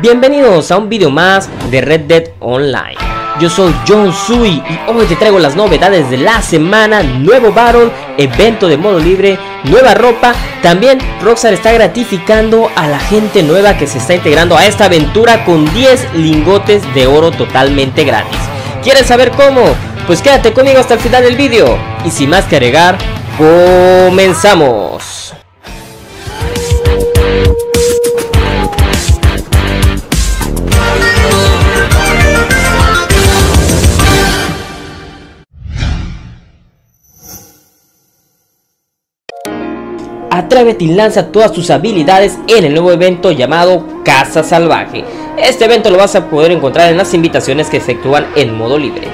Bienvenidos a un video más de Red Dead Online. Yo soy John Sui y hoy te traigo las novedades de la semana, nuevo Battle, evento de modo libre, nueva ropa. También Rockstar está gratificando a la gente nueva que se está integrando a esta aventura con 10 lingotes de oro totalmente gratis. ¿Quieres saber cómo? Pues quédate conmigo hasta el final del video. Y sin más que agregar, comenzamos. Atrévete y lanza todas tus habilidades en el nuevo evento llamado Casa Salvaje. Este evento lo vas a poder encontrar en las invitaciones que efectúan en modo libre.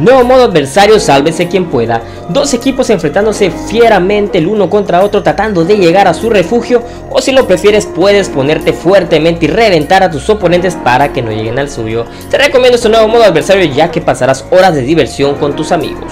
Nuevo modo adversario, sálvese quien pueda. Dos equipos enfrentándose fieramente el uno contra otro tratando de llegar a su refugio o si lo prefieres puedes ponerte fuertemente y reventar a tus oponentes para que no lleguen al suyo. Te recomiendo este nuevo modo adversario ya que pasarás horas de diversión con tus amigos.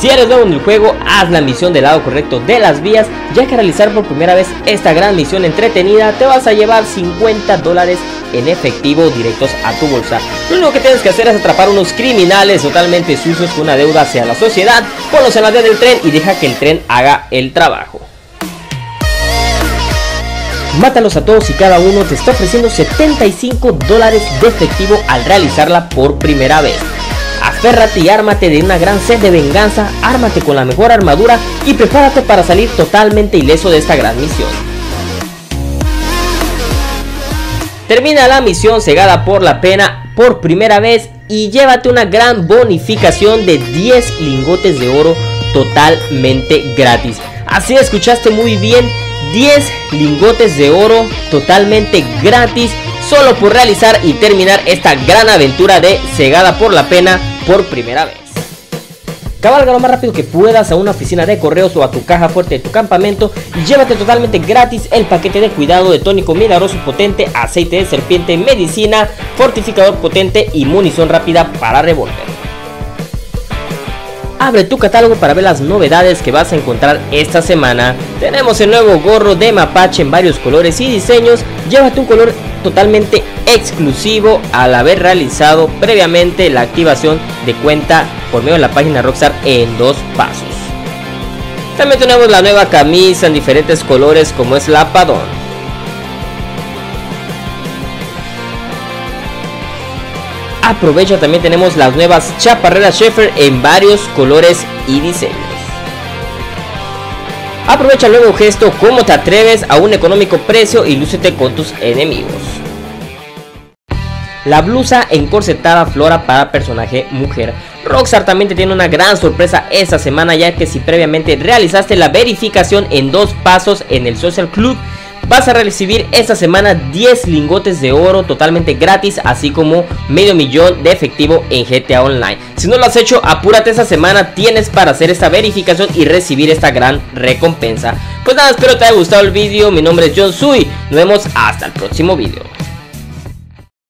Si eres nuevo en el juego, haz la misión del lado correcto de las vías, ya que realizar por primera vez esta gran misión entretenida te vas a llevar 50 dólares en efectivo directos a tu bolsa. Lo único que tienes que hacer es atrapar unos criminales totalmente sucios con una deuda hacia la sociedad, ponlos en la vía del tren y deja que el tren haga el trabajo. Mátalos a todos y cada uno te está ofreciendo 75 dólares de efectivo al realizarla por primera vez. Aférrate y ármate de una gran sed de venganza, ármate con la mejor armadura y prepárate para salir totalmente ileso de esta gran misión. Termina la misión cegada por la pena por primera vez y llévate una gran bonificación de 10 lingotes de oro totalmente gratis. Así escuchaste muy bien, 10 lingotes de oro totalmente gratis solo por realizar y terminar esta gran aventura de Cegada por la Pena por primera vez. Cabalga lo más rápido que puedas a una oficina de correos o a tu caja fuerte de tu campamento y llévate totalmente gratis el paquete de cuidado de tónico milagroso potente, aceite de serpiente, medicina, fortificador potente y munición rápida para revólver. Abre tu catálogo para ver las novedades que vas a encontrar esta semana. Tenemos el nuevo gorro de mapache en varios colores y diseños. Llévate un color totalmente exclusivo al haber realizado previamente la activación de cuenta por medio de la página Rockstar en dos pasos. También tenemos la nueva camisa en diferentes colores como es la Padón. Aprovecha también tenemos las nuevas chaparreras Sheffer en varios colores y diseños. Aprovecha el nuevo gesto como te atreves a un económico precio y lúcete con tus enemigos. La blusa encorsetada flora para personaje mujer. Rockstar también te tiene una gran sorpresa esta semana ya que si previamente realizaste la verificación en dos pasos en el Social Club vas a recibir esta semana 10 lingotes de oro totalmente gratis, así como medio millón de efectivo en GTA Online. Si no lo has hecho, apúrate esta semana, tienes para hacer esta verificación y recibir esta gran recompensa. Pues nada, espero te haya gustado el vídeo, mi nombre es John Sui, nos vemos hasta el próximo vídeo.